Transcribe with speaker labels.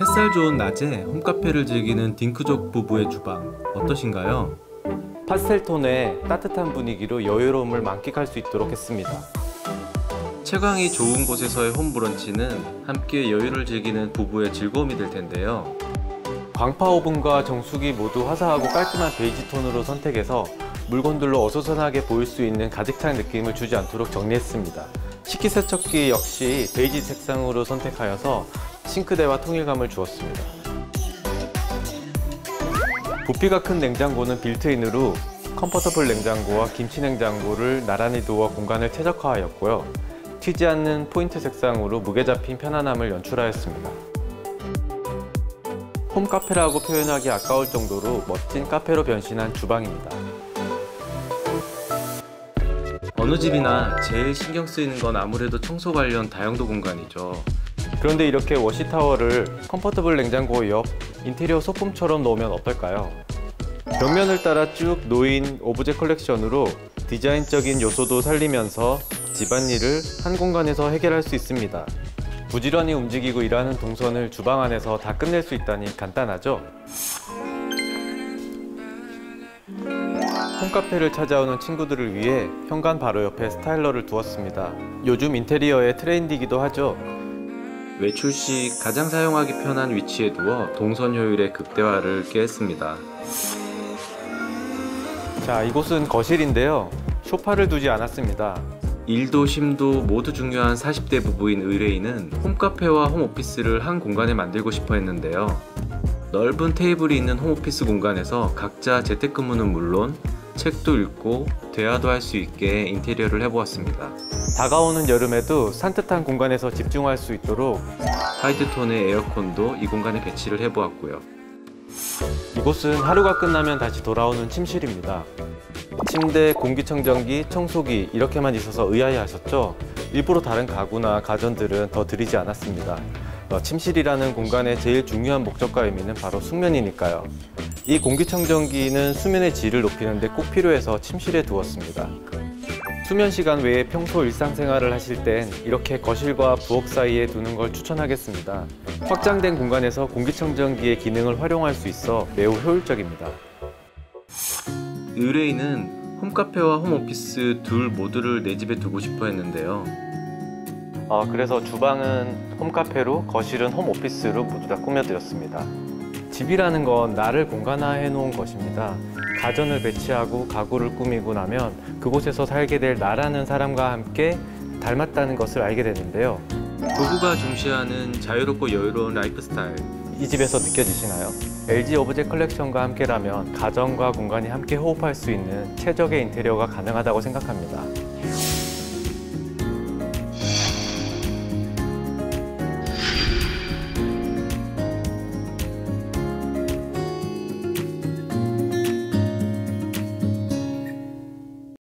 Speaker 1: 햇살 좋은 낮에 홈카페를 즐기는 딩크족 부부의 주방 어떠신가요?
Speaker 2: 파스텔톤의 따뜻한 분위기로 여유로움을 만끽할 수 있도록 했습니다.
Speaker 1: 채광이 좋은 곳에서의 홈브런치는 함께 여유를 즐기는 부부의 즐거움이 될 텐데요.
Speaker 2: 광파 오븐과 정수기 모두 화사하고 깔끔한 베이지 톤으로 선택해서 물건들로 어수선하게 보일 수 있는 가득 찬 느낌을 주지 않도록 정리했습니다. 식기세척기 역시 베이지 색상으로 선택하여서 싱크대와 통일감을 주었습니다. 부피가 큰 냉장고는 빌트인으로 convertible 냉장고와 김치 냉장고를 나란히 두어 공간을 최적화하였고요. 튀지 않는 포인트 색상으로 무게 잡힌 편안함을 연출하였습니다. 홈카페라고 표현하기 아까울 정도로 멋진 카페로 변신한 주방입니다.
Speaker 1: 어느 집이나 제일 신경 쓰이는 건 아무래도 청소 관련 다용도 공간이죠.
Speaker 2: 그런데 이렇게 워시타워를 convertible 냉장고 옆 인테리어 소품처럼 놓으면 어떨까요? 벽면을 따라 쭉 놓인 오브제 컬렉션으로 디자인적인 요소도 살리면서 집안일을 한 공간에서 해결할 수 있습니다. 부지런히 움직이고 일하는 동선을 주방 안에서 다 끝낼 수 있다니 간단하죠? 홈카페를 찾아오는 친구들을 위해 현관 바로 옆에 스타일러를 두었습니다. 요즘 인테리어의 트렌디기도 하죠.
Speaker 1: 외출 시 가장 사용하기 편한 위치에 두어 동선 효율의 극대화를 꾀했습니다.
Speaker 2: 자, 이곳은 거실인데요. 소파를 두지 않았습니다.
Speaker 1: 일도 쉼도 모두 중요한 40대 부부인 의뢰인은 홈카페와 홈오피스를 한 공간에 만들고 싶어 했는데요. 넓은 테이블이 있는 홈오피스 공간에서 각자 재택근무는 물론 책도 읽고 대화도 할 수 있게 인테리어를 해보았습니다.
Speaker 2: 다가오는 여름에도 산뜻한 공간에서 집중할 수 있도록
Speaker 1: 화이트톤의 에어컨도 이 공간에 배치를 해보았고요.
Speaker 2: 이곳은 하루가 끝나면 다시 돌아오는 침실입니다. 침대, 공기청정기, 청소기 이렇게만 있어서 의아해하셨죠? 일부러 다른 가구나 가전들은 더 드리지 않았습니다. 어, 침실이라는 공간의 제일 중요한 목적과 의미는 바로 숙면이니까요. 이 공기청정기는 수면의 질을 높이는 데 꼭 필요해서 침실에 두었습니다. 수면 시간 외에 평소 일상생활을 하실 땐 이렇게 거실과 부엌 사이에 두는 걸 추천하겠습니다. 확장된 공간에서 공기청정기의 기능을 활용할 수 있어 매우 효율적입니다.
Speaker 1: 의뢰인은 홈카페와 홈오피스 둘 모두를 내 집에 두고 싶어 했는데요.
Speaker 2: 어, 그래서 주방은 홈카페로, 거실은 홈오피스로 모두 다 꾸며드렸습니다. 집이라는 건 나를 공간화해 놓은 것입니다. 가전을 배치하고 가구를 꾸미고 나면 그곳에서 살게 될 나라는 사람과 함께 닮았다는 것을 알게 되는데요.
Speaker 1: 부부가 중시하는 자유롭고 여유로운 라이프 스타일.
Speaker 2: 이 집에서 느껴지시나요? LG 오브제 컬렉션과 함께라면 가정과 공간이 함께 호흡할 수 있는 최적의 인테리어가 가능하다고 생각합니다.